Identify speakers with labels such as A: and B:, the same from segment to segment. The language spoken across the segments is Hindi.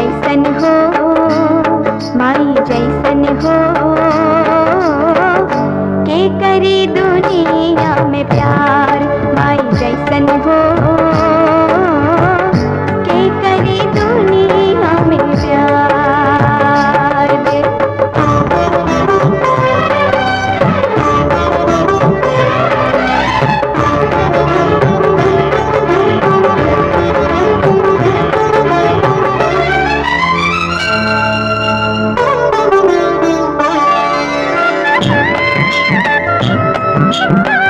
A: जैसन हो माई जैसन हो के करी दुनिया में प्यार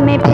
A: Maybe.